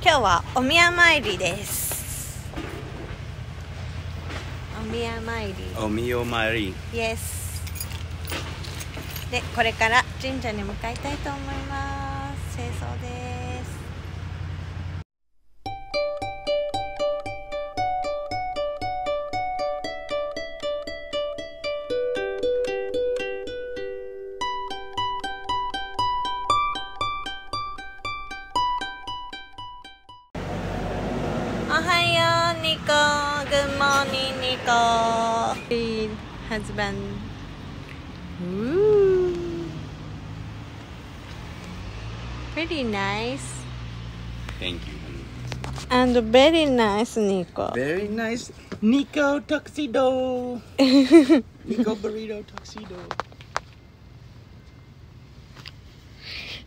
今日はお宮参りです。お宮参り。おみおまり。Yes でこれから神社に向かいたいと思います。清掃です Nico. Good morning, Nico. Hey, has Ooh. Pretty nice. Thank you. And very nice, Nico. Very nice, Nico tuxedo. Nico burrito tuxedo.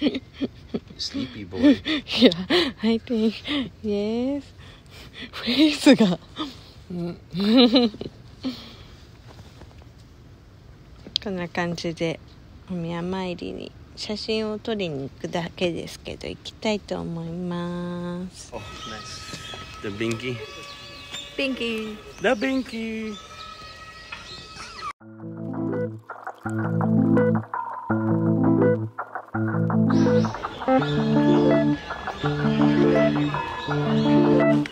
Sleepy boy. Yeah, I think. Yes. フェイスが。こんな感じでお宮参りに写真を撮りに行くだけですけど行きたいと思います。Oh nice. The binky? ピンキー The binky! 終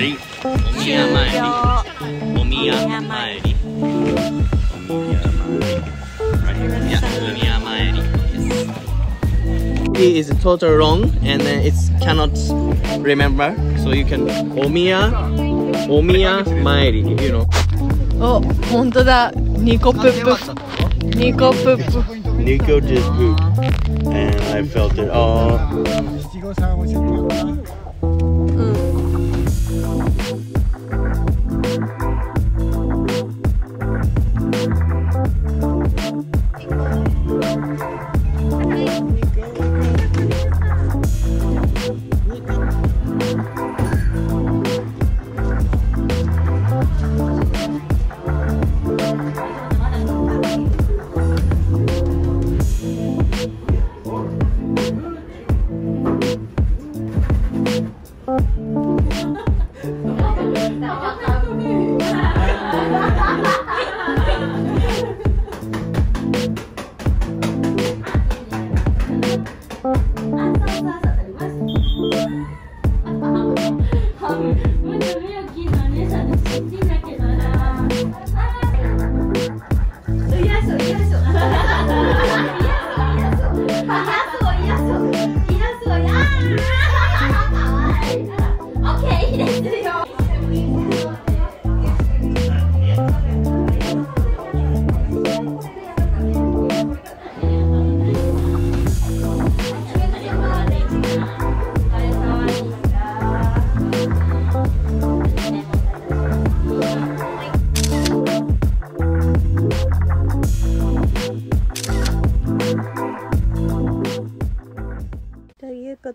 りお宮参りお宮参りおみやまり Yeah, お宮参り It is total wrong and then it's cannot remember so you can お宮お宮参り you know お本当だニコプップニコプップ Nico just pooped and I felt it all Bye. 七五三教えてもらったと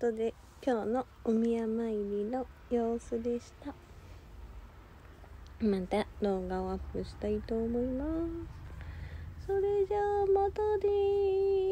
ことで今日のお宮参りの様子でした。また動画をアップしたいと思います。それじゃあまたねー